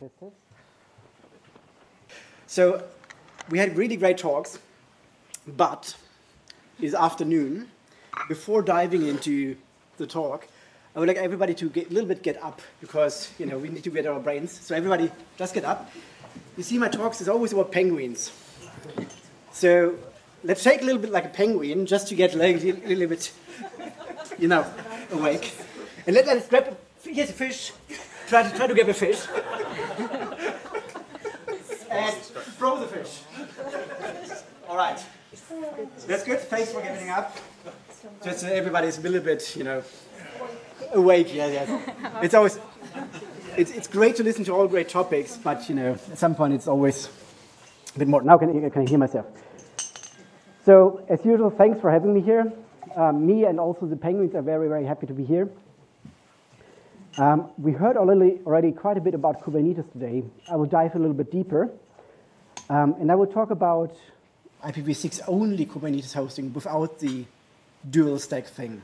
So we had really great talks, but this afternoon, before diving into the talk, I would like everybody to get a little bit get up because you know we need to get our brains. So everybody, just get up. You see, my talks is always about penguins. So let's shake a little bit like a penguin just to get like a little bit, you know, awake. And let, us grab. A, here's a fish. Try to try to grab a fish. Throw the fish. All right. That's good. Thanks for getting up. Just so everybody's a little bit, you know, awake. Yeah, yeah. It's always, it's, it's great to listen to all great topics, but you know, at some point it's always a bit more. Now can, can I hear myself? So, as usual, thanks for having me here. Um, me and also the penguins are very, very happy to be here. Um, we heard already, already quite a bit about Kubernetes today. I will dive a little bit deeper. Um, and I will talk about IPv6 only Kubernetes hosting without the dual stack thing.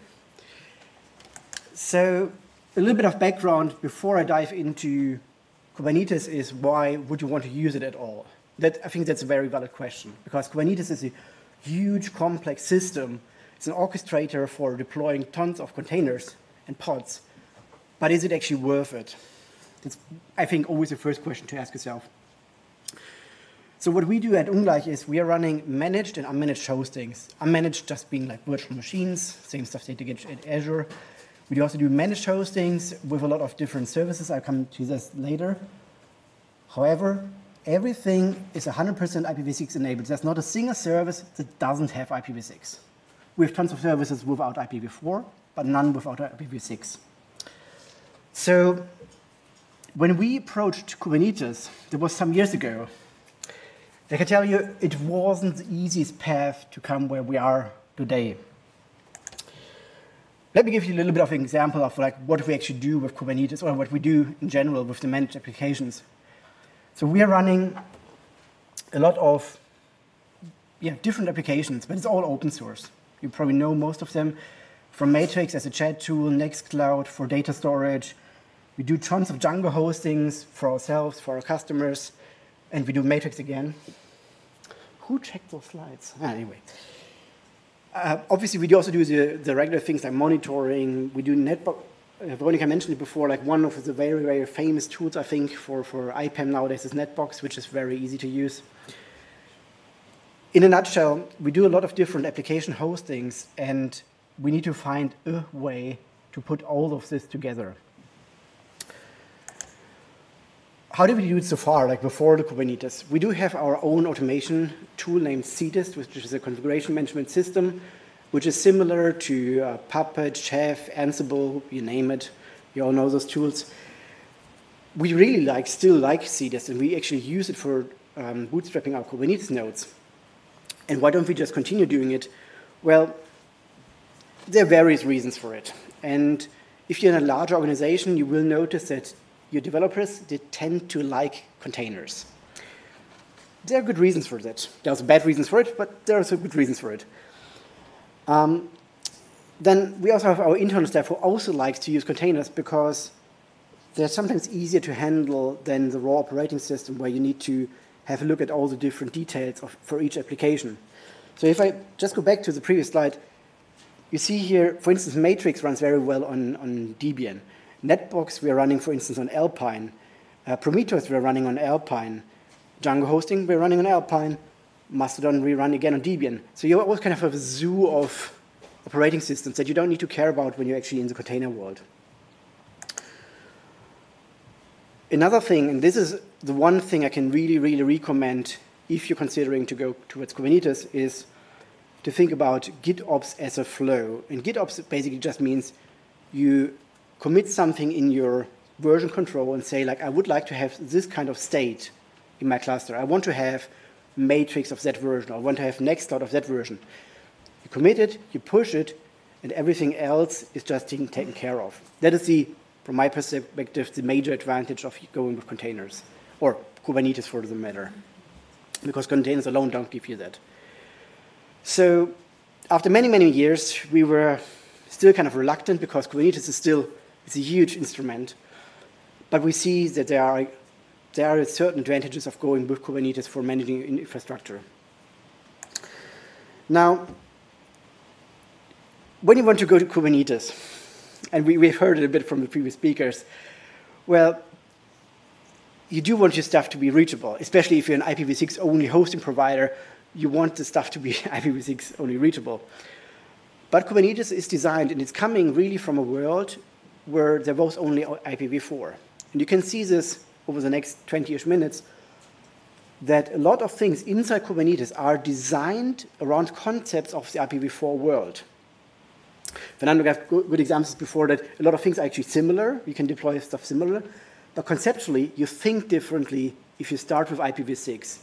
So a little bit of background before I dive into Kubernetes is why would you want to use it at all? That, I think that's a very valid question because Kubernetes is a huge complex system. It's an orchestrator for deploying tons of containers and pods. But is it actually worth it? It's, I think, always the first question to ask yourself. So what we do at Ungleich is we are running managed and unmanaged hostings. Unmanaged just being like virtual machines, same stuff they get at Azure. We do also do managed hostings with a lot of different services. I'll come to this later. However, everything is 100% IPv6 enabled. There's not a single service that doesn't have IPv6. We have tons of services without IPv4, but none without IPv6. So when we approached Kubernetes, that was some years ago, I can tell you it wasn't the easiest path to come where we are today. Let me give you a little bit of an example of like what we actually do with Kubernetes or what we do in general with the managed applications. So we are running a lot of yeah, different applications, but it's all open source. You probably know most of them from Matrix as a chat tool, Nextcloud for data storage. We do tons of Django hostings for ourselves, for our customers, and we do Matrix again. Who checked those slides? Ah, anyway. Uh, obviously, we do also do the, the regular things like monitoring. We do netbox, uh, Veronica mentioned it before, like one of the very, very famous tools, I think, for, for IPAM nowadays is Netbox, which is very easy to use. In a nutshell, we do a lot of different application hostings, and we need to find a way to put all of this together. How did we do it so far, like before the Kubernetes? We do have our own automation tool named CDist, which is a configuration management system, which is similar to uh, Puppet, Chef, Ansible, you name it. You all know those tools. We really like, still like CDist, and we actually use it for um, bootstrapping our Kubernetes nodes. And why don't we just continue doing it? Well, there are various reasons for it. And if you're in a large organization, you will notice that your developers they tend to like containers. There are good reasons for that. There are bad reasons for it, but there are also good reasons for it. Um, then we also have our internal staff who also likes to use containers because they're sometimes easier to handle than the raw operating system where you need to have a look at all the different details of, for each application. So if I just go back to the previous slide, you see here, for instance, Matrix runs very well on, on Debian. Netbox we are running, for instance, on Alpine. Uh, Prometheus we are running on Alpine. Django hosting we're running on Alpine. Mastodon we run again on Debian. So you always kind of have a zoo of operating systems that you don't need to care about when you're actually in the container world. Another thing, and this is the one thing I can really, really recommend if you're considering to go towards Kubernetes, is to think about GitOps as a flow. And GitOps basically just means you commit something in your version control and say, like, I would like to have this kind of state in my cluster. I want to have matrix of that version. I want to have next Nextcloud of that version. You commit it, you push it, and everything else is just taken care of. That is the, from my perspective, the major advantage of going with containers, or Kubernetes for the matter, because containers alone don't give you that. So after many, many years, we were still kind of reluctant because Kubernetes is still it's a huge instrument. But we see that there are there are certain advantages of going with Kubernetes for managing infrastructure. Now, when you want to go to Kubernetes, and we, we've heard it a bit from the previous speakers, well, you do want your stuff to be reachable, especially if you're an IPv6 only hosting provider, you want the stuff to be IPv6 only reachable. But Kubernetes is designed, and it's coming really from a world where there was only IPv4. And you can see this over the next 20-ish minutes, that a lot of things inside Kubernetes are designed around concepts of the IPv4 world. Fernando gave good examples before that a lot of things are actually similar. You can deploy stuff similar. But conceptually, you think differently if you start with IPv6.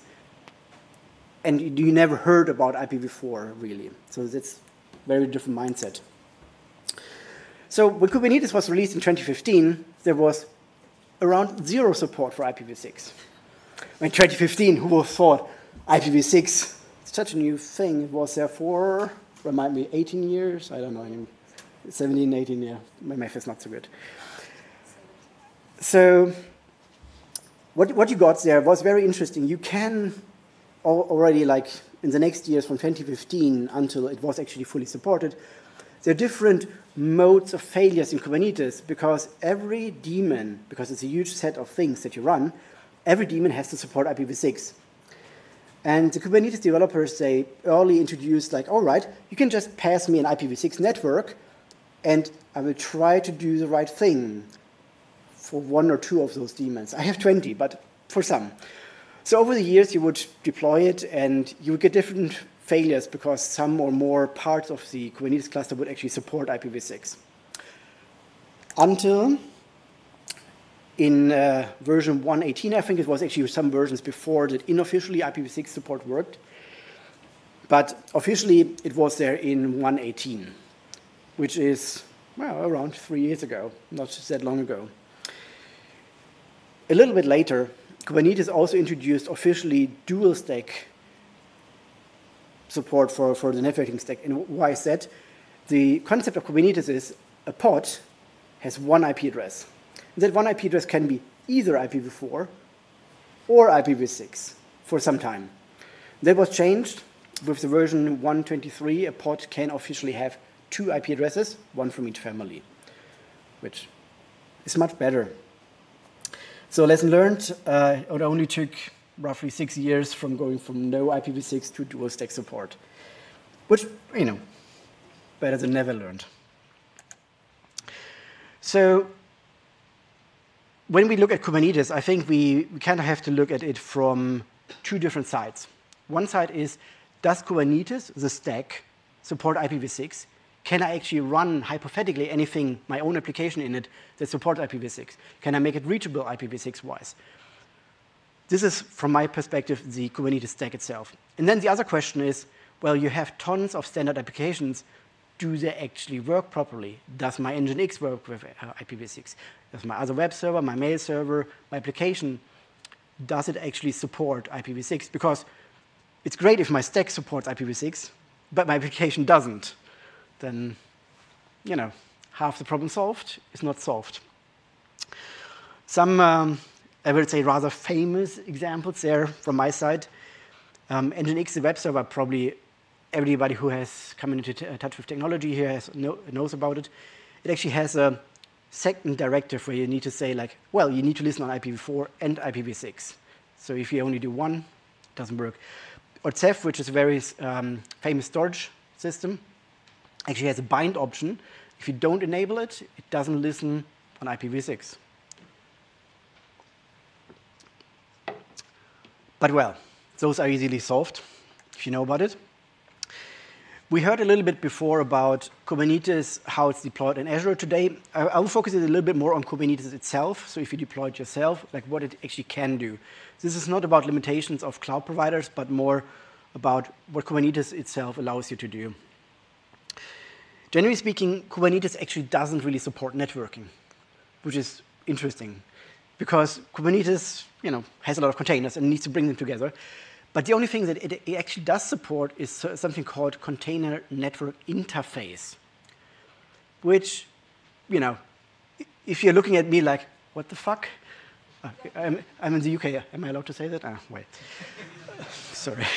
And you never heard about IPv4, really. So that's very different mindset. So when Kubernetes was released in 2015, there was around zero support for IPv6. In 2015, who thought IPv6, such a new thing, it was there for, remind me, 18 years? I don't know, 17, 18, yeah, my math is not so good. So what, what you got there was very interesting. You can already, like in the next years from 2015 until it was actually fully supported, there are different modes of failures in Kubernetes because every daemon, because it's a huge set of things that you run, every daemon has to support IPv6. And the Kubernetes developers, they early introduced like, all right, you can just pass me an IPv6 network and I will try to do the right thing for one or two of those daemons. I have 20, but for some. So over the years, you would deploy it and you would get different failures because some or more parts of the Kubernetes cluster would actually support IPv6. Until in uh, version 118, I think it was actually some versions before that unofficially IPv6 support worked. But officially, it was there in 118, which is, well, around three years ago, not that long ago. A little bit later, Kubernetes also introduced officially dual stack support for, for the networking stack. And why is that? The concept of Kubernetes is a pod has one IP address. And that one IP address can be either IPv4 or IPv6 for some time. That was changed with the version 123. A pod can officially have two IP addresses, one from each family, which is much better. So lesson learned, uh, it only took roughly six years from going from no IPv6 to dual stack support, which, you know, better than never learned. So when we look at Kubernetes, I think we, we kind of have to look at it from two different sides. One side is, does Kubernetes, the stack, support IPv6? Can I actually run, hypothetically, anything, my own application in it that supports IPv6? Can I make it reachable IPv6-wise? This is, from my perspective, the Kubernetes stack itself. And then the other question is, well, you have tons of standard applications. Do they actually work properly? Does my Nginx work with uh, IPv6? Does my other web server, my mail server, my application, does it actually support IPv6? Because it's great if my stack supports IPv6, but my application doesn't. Then, you know, half the problem solved is not solved. Some um, I would say, rather famous examples there from my side. Um, Nginx, the web server, probably everybody who has come into touch with technology here has, know, knows about it. It actually has a second directive where you need to say, like, well, you need to listen on IPv4 and IPv6. So if you only do one, it doesn't work. Or Ceph, which is a very um, famous storage system, actually has a bind option. If you don't enable it, it doesn't listen on IPv6. But well, those are easily solved if you know about it. We heard a little bit before about Kubernetes, how it's deployed in Azure today. I, I will focus a little bit more on Kubernetes itself. So if you deploy it yourself, like what it actually can do. This is not about limitations of cloud providers, but more about what Kubernetes itself allows you to do. Generally speaking, Kubernetes actually doesn't really support networking, which is interesting because Kubernetes you know, has a lot of containers and needs to bring them together. But the only thing that it, it actually does support is something called container network interface, which, you know, if you're looking at me like, what the fuck? I'm, I'm, in the UK. Am I allowed to say that? Ah, wait. sorry.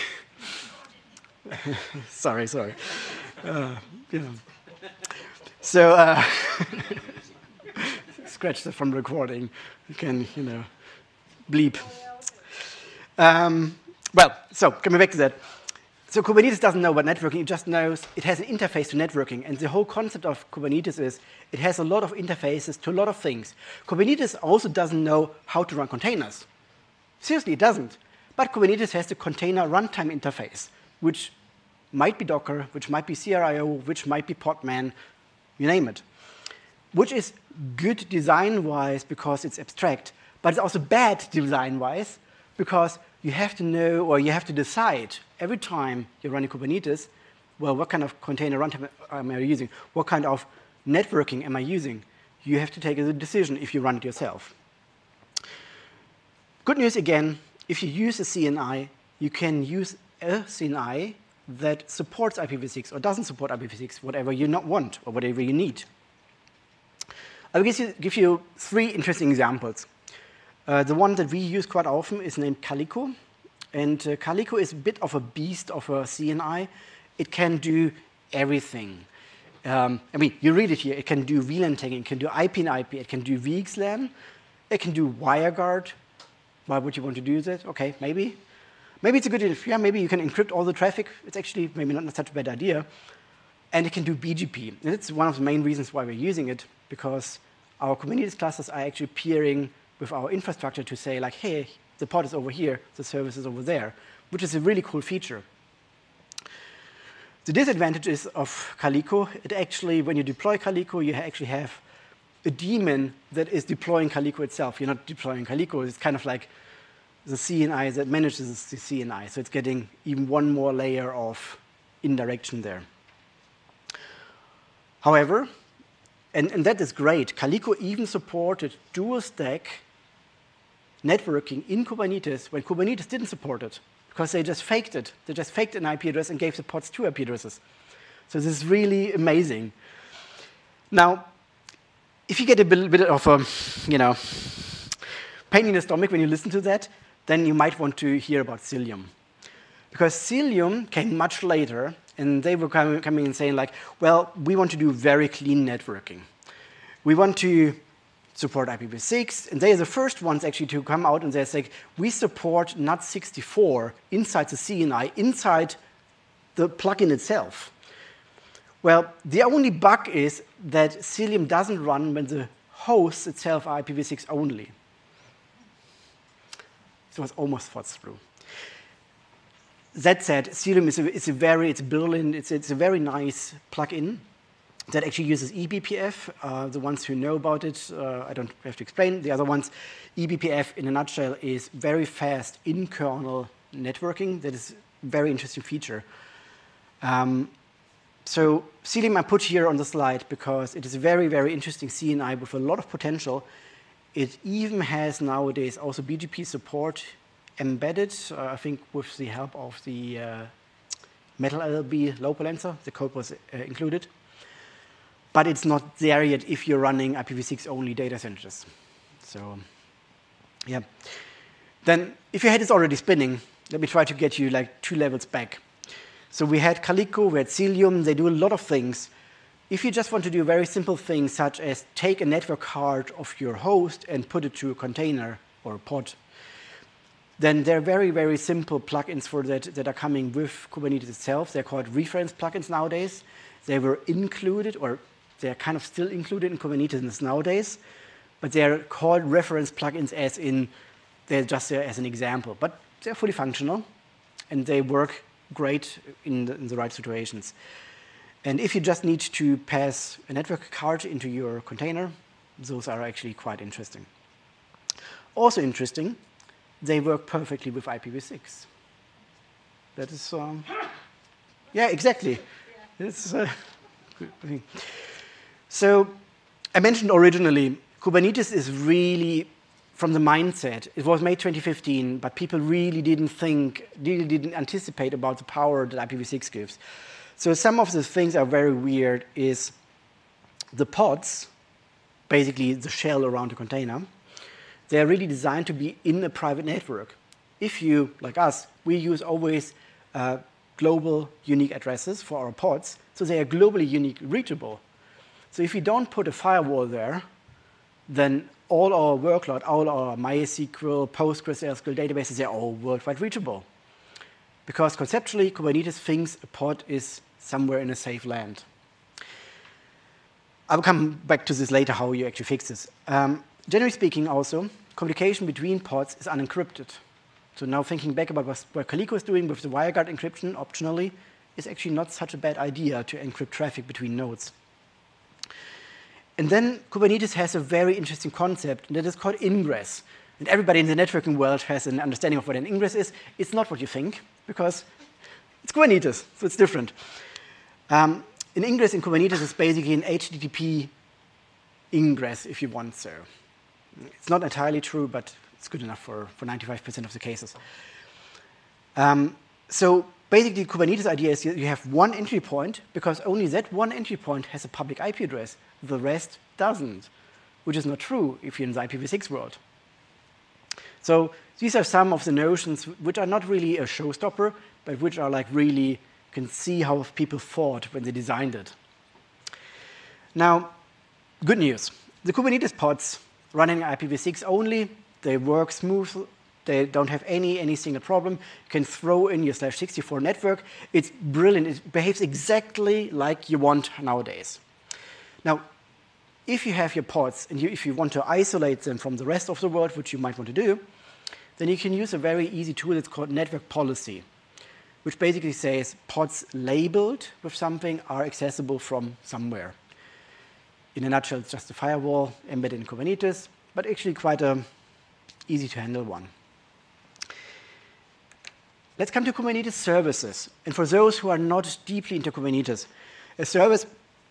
sorry, sorry. Uh, you know. So, uh, scratch that from recording. You can, you know, bleep. Um, well, so coming back to that. So Kubernetes doesn't know about networking, it just knows it has an interface to networking. And the whole concept of Kubernetes is it has a lot of interfaces to a lot of things. Kubernetes also doesn't know how to run containers. Seriously, it doesn't. But Kubernetes has the container runtime interface, which might be Docker, which might be CRIO, which might be Podman, you name it. Which is good design-wise because it's abstract, but it's also bad design-wise because you have to know or you have to decide every time you're running Kubernetes, well, what kind of container runtime am I using? What kind of networking am I using? You have to take a decision if you run it yourself. Good news again, if you use a CNI, you can use a CNI that supports IPv6 or doesn't support IPv6, whatever you not want or whatever you need. I'll give you, give you three interesting examples. Uh, the one that we use quite often is named Calico. And uh, Calico is a bit of a beast of a CNI. It can do everything. Um, I mean, you read it here. It can do VLAN tagging, it can do IP and IP, it can do VXLAN, it can do WireGuard. Why would you want to do that? Okay, maybe. Maybe it's a good idea. Yeah, maybe you can encrypt all the traffic. It's actually maybe not such a bad idea. And it can do BGP. And it's one of the main reasons why we're using it, because our Kubernetes clusters are actually peering with our infrastructure to say, like, hey, the pod is over here, the service is over there, which is a really cool feature. The disadvantages of Calico, it actually, when you deploy Calico, you actually have a daemon that is deploying Calico itself. You're not deploying Calico, it's kind of like the CNI that manages the CNI. So it's getting even one more layer of indirection there. However, and, and that is great, Calico even supported dual stack networking in Kubernetes when Kubernetes didn't support it because they just faked it. They just faked an IP address and gave the pods two IP addresses. So this is really amazing. Now, if you get a bit, of a, you know, pain in the stomach when you listen to that, then you might want to hear about Cilium. Because Cilium came much later, and they were coming and saying like, well, we want to do very clean networking. We want to support IPv6, and they are the first ones actually to come out and they say, we support NAT64 inside the CNI, inside the plugin itself. Well, the only bug is that Cilium doesn't run when the hosts itself are IPv6 only. So it was almost thought through. That said, Cilium is a, a very, it's Berlin, it's, it's a very nice plugin that actually uses eBPF. Uh, the ones who know about it, uh, I don't have to explain. The other ones, eBPF in a nutshell is very fast in-kernel networking. That is a very interesting feature. Um, so Cilium I put here on the slide because it is a very, very interesting CNI with a lot of potential. It even has nowadays also BGP support embedded, uh, I think with the help of the uh, MetalLB load balancer. The code was uh, included but it's not there yet if you're running IPv6 only data centers. So, yeah. Then, if your head is already spinning, let me try to get you like two levels back. So we had Calico, we had Cilium, they do a lot of things. If you just want to do very simple things, such as take a network card of your host and put it to a container or a pod, then there are very, very simple plugins for that that are coming with Kubernetes itself. They're called reference plugins nowadays. They were included or they're kind of still included in Kubernetes nowadays, but they're called reference plugins as in they're just there as an example. But they're fully functional, and they work great in the, in the right situations. And if you just need to pass a network card into your container, those are actually quite interesting. Also interesting, they work perfectly with IPv6. That is, um, yeah, exactly. Uh, so I mentioned originally, Kubernetes is really from the mindset. It was May 2015, but people really didn't think, really didn't anticipate about the power that IPv6 gives. So some of the things are very weird is the pods, basically the shell around the container, they are really designed to be in a private network. If you, like us, we use always uh, global unique addresses for our pods, so they are globally unique reachable. So if you don't put a firewall there, then all our workload, all our MySQL, PostgreSQL databases, they're all worldwide reachable. Because conceptually, Kubernetes thinks a pod is somewhere in a safe land. I will come back to this later, how you actually fix this. Um, generally speaking, also, communication between pods is unencrypted. So now thinking back about what Calico is doing with the WireGuard encryption optionally is actually not such a bad idea to encrypt traffic between nodes. And then Kubernetes has a very interesting concept that is called ingress. And everybody in the networking world has an understanding of what an ingress is. It's not what you think, because it's Kubernetes, so it's different. Um, an ingress in Kubernetes is basically an HTTP ingress, if you want so. It's not entirely true, but it's good enough for, for 95% of the cases. Um, so basically, Kubernetes idea is you have one entry point because only that one entry point has a public IP address. The rest doesn't, which is not true if you're in the IPv6 world. So these are some of the notions which are not really a showstopper, but which are like really you can see how people thought when they designed it. Now, good news. The Kubernetes pods running IPv6 only they work smooth. They don't have any, any single problem. You can throw in your slash 64 network. It's brilliant. It behaves exactly like you want nowadays. Now, if you have your pods and you, if you want to isolate them from the rest of the world, which you might want to do, then you can use a very easy tool. It's called network policy, which basically says pods labeled with something are accessible from somewhere. In a nutshell, it's just a firewall embedded in Kubernetes, but actually quite a easy to handle one. Let's come to Kubernetes services. And for those who are not deeply into Kubernetes, a service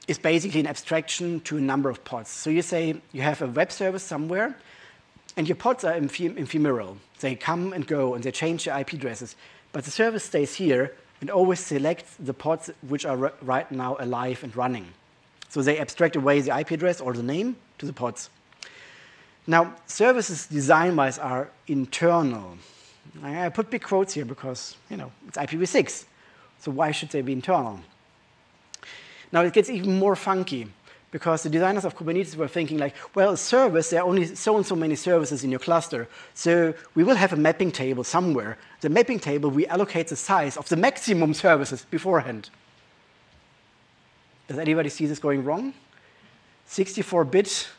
is basically an abstraction to a number of pods. So you say you have a web service somewhere, and your pods are ephemeral. They come and go, and they change their IP addresses. But the service stays here and always selects the pods which are right now alive and running. So they abstract away the IP address or the name to the pods. Now, services design-wise are internal. I put big quotes here because, you know, it's IPv6. So why should they be internal? Now, it gets even more funky because the designers of Kubernetes were thinking like, well, a service, there are only so and so many services in your cluster. So we will have a mapping table somewhere. The mapping table, we allocate the size of the maximum services beforehand. Does anybody see this going wrong? 64-bit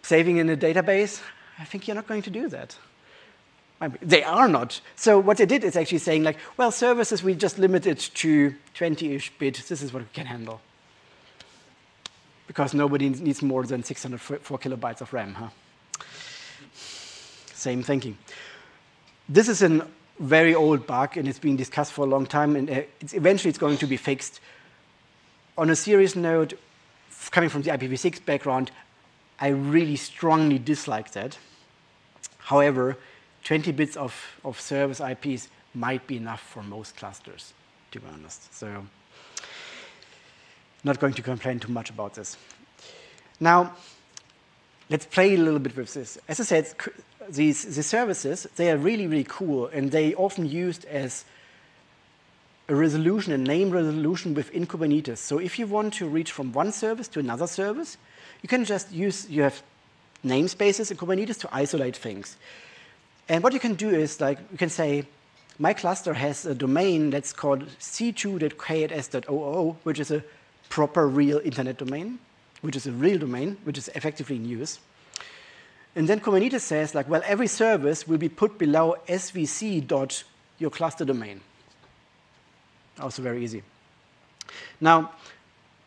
saving in a database, I think you're not going to do that. They are not. So what they did is actually saying like, well, services we just limit it to 20-ish bit. This is what we can handle. Because nobody needs more than 604 kilobytes of RAM, huh? Same thinking. This is a very old bug, and it's been discussed for a long time, and uh, it's, eventually it's going to be fixed. On a serious note, coming from the IPv6 background, I really strongly dislike that. However, 20 bits of, of service IPs might be enough for most clusters, to be honest. So not going to complain too much about this. Now, let's play a little bit with this. As I said, these, these services, they are really, really cool, and they often used as a resolution, a name resolution within Kubernetes. So if you want to reach from one service to another service, you can just use, you have namespaces in Kubernetes to isolate things. And what you can do is, like, you can say, my cluster has a domain that's called c2.k8s.oo, which is a proper real internet domain, which is a real domain, which is effectively in use. And then Kubernetes says, like, well, every service will be put below svc your cluster domain. Also very easy. Now,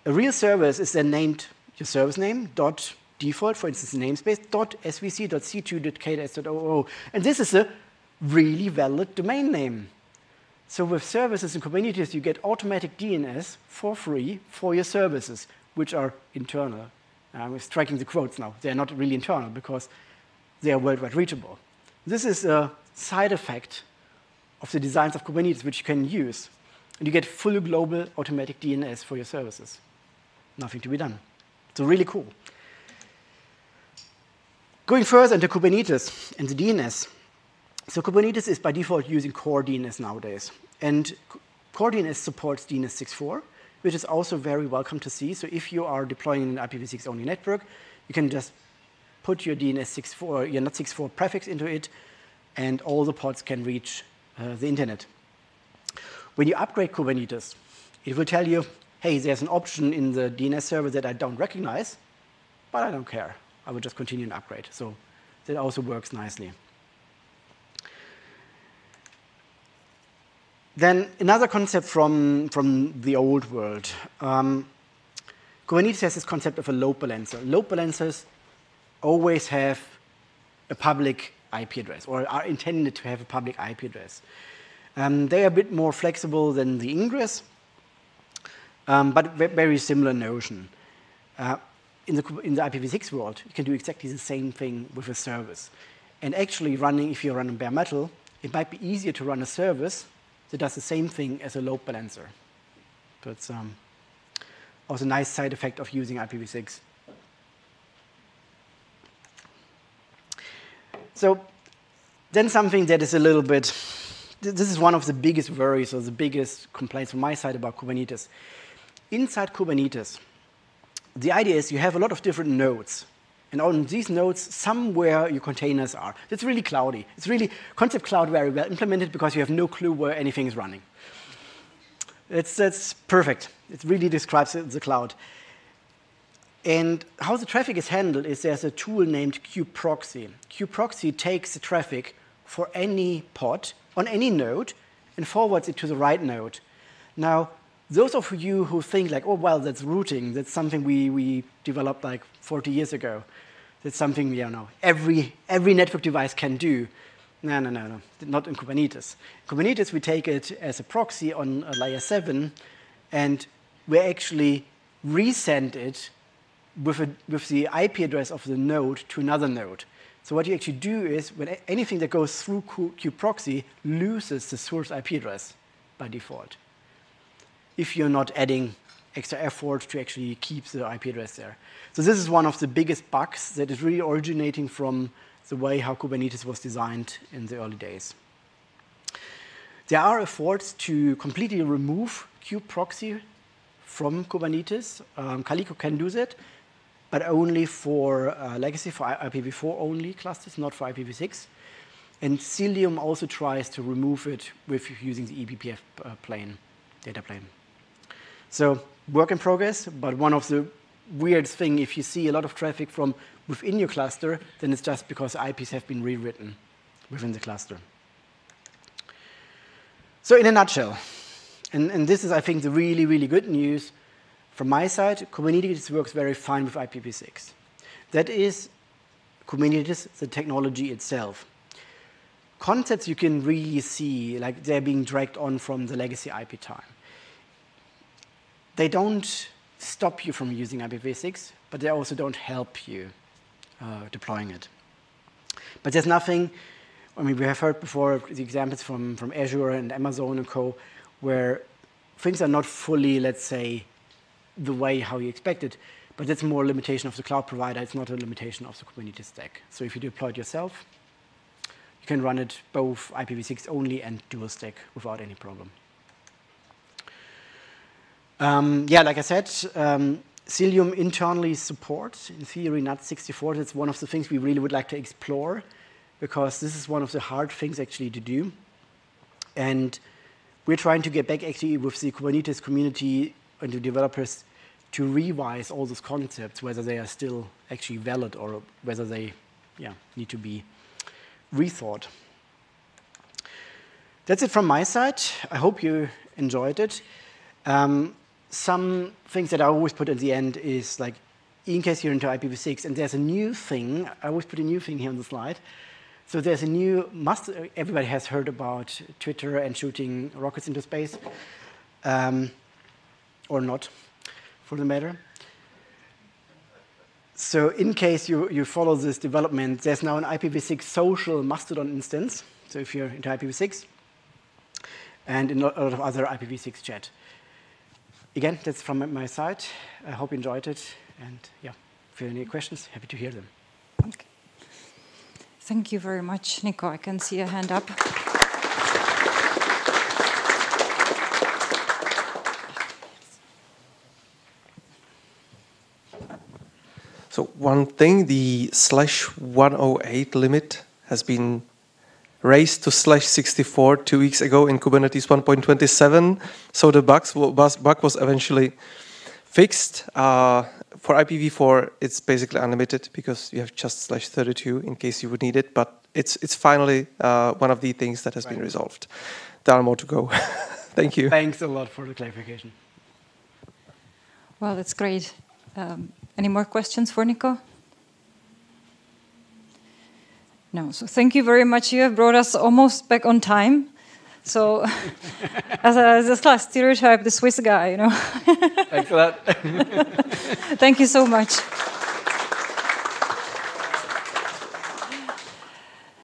a real service is then named your service name dot default, for instance, namespace dot svc dot c2 dot k8s.oo. And this is a really valid domain name. So with services and Kubernetes, you get automatic DNS for free for your services, which are internal. I'm striking the quotes now. They're not really internal because they are worldwide reachable. This is a side effect of the designs of Kubernetes, which you can use. And you get full global automatic DNS for your services. Nothing to be done. So really cool. Going further into Kubernetes and the DNS. So Kubernetes is by default using core DNS nowadays. And core DNS supports DNS64, which is also very welcome to see. So if you are deploying an IPv6 only network, you can just put your DNS64, your NAT64 prefix into it, and all the pods can reach uh, the internet. When you upgrade Kubernetes, it will tell you, hey, there's an option in the DNS server that I don't recognize, but I don't care. I will just continue and upgrade. So that also works nicely. Then another concept from, from the old world. Um, Kubernetes has this concept of a load balancer. Load balancers always have a public IP address or are intended to have a public IP address. Um, they are a bit more flexible than the ingress, um, but very similar notion. Uh, in, the, in the IPv6 world, you can do exactly the same thing with a service. And actually running, if you're running bare metal, it might be easier to run a service that does the same thing as a load balancer. That's um, also a nice side effect of using IPv6. So then something that is a little bit, this is one of the biggest worries or the biggest complaints from my side about Kubernetes. Inside Kubernetes, the idea is you have a lot of different nodes. And on these nodes, somewhere your containers are. It's really cloudy. It's really concept cloud very well implemented because you have no clue where anything is running. It's, it's perfect. It really describes the cloud. And how the traffic is handled is there's a tool named kubeproxy. kubeproxy takes the traffic for any pod on any node and forwards it to the right node. Now, those of you who think like, oh, well, that's routing, that's something we, we developed like 40 years ago. That's something, you know, every, every network device can do. No, no, no, no, not in Kubernetes. Kubernetes, we take it as a proxy on a layer 7, and we actually resend it with, a, with the IP address of the node to another node. So what you actually do is, when anything that goes through kubeproxy loses the source IP address by default if you're not adding extra effort to actually keep the IP address there. So this is one of the biggest bugs that is really originating from the way how Kubernetes was designed in the early days. There are efforts to completely remove kubeproxy from Kubernetes. Um, Calico can do that, but only for uh, legacy, for IPv4 only clusters, not for IPv6. And Cilium also tries to remove it with using the eBPF uh, plane, data plane. So work in progress, but one of the weird thing, if you see a lot of traffic from within your cluster, then it's just because IPs have been rewritten within the cluster. So in a nutshell, and, and this is, I think, the really, really good news from my side, Kubernetes works very fine with IPv6. That is Kubernetes, the technology itself. Concepts you can really see, like they're being dragged on from the legacy IP time they don't stop you from using IPv6, but they also don't help you uh, deploying it. But there's nothing, I mean, we have heard before the examples from, from Azure and Amazon and co, where things are not fully, let's say, the way how you expect it, but that's more a limitation of the cloud provider. It's not a limitation of the Kubernetes stack. So if you deploy it yourself, you can run it both IPv6 only and dual stack without any problem. Um, yeah, like I said, um, Cilium internally supports, in theory, NAT64. That's one of the things we really would like to explore because this is one of the hard things actually to do. And we're trying to get back actually with the Kubernetes community and the developers to revise all those concepts, whether they are still actually valid or whether they yeah, need to be rethought. That's it from my side. I hope you enjoyed it. Um, some things that I always put at the end is like, in case you're into IPv6, and there's a new thing, I always put a new thing here on the slide. So there's a new, must, everybody has heard about Twitter and shooting rockets into space, um, or not, for the matter. So in case you, you follow this development, there's now an IPv6 social Mastodon instance. So if you're into IPv6, and in a lot of other IPv6 chat again, that's from my side. I hope you enjoyed it. And yeah, if you have any questions, happy to hear them. Okay. Thank you very much, Nico. I can see a hand up. So one thing, the slash 108 limit has been raised to slash 64 two weeks ago in Kubernetes 1.27. So the bugs, bug was eventually fixed. Uh, for IPv4, it's basically unlimited because you have just slash 32 in case you would need it. But it's it's finally uh, one of the things that has right. been resolved. There are more to go. Thank you. Thanks a lot for the clarification. Well, that's great. Um, any more questions for Nico? No. So thank you very much. You have brought us almost back on time. So, as a, as a class stereotype, the Swiss guy, you know. Thanks a lot. Thank you so much.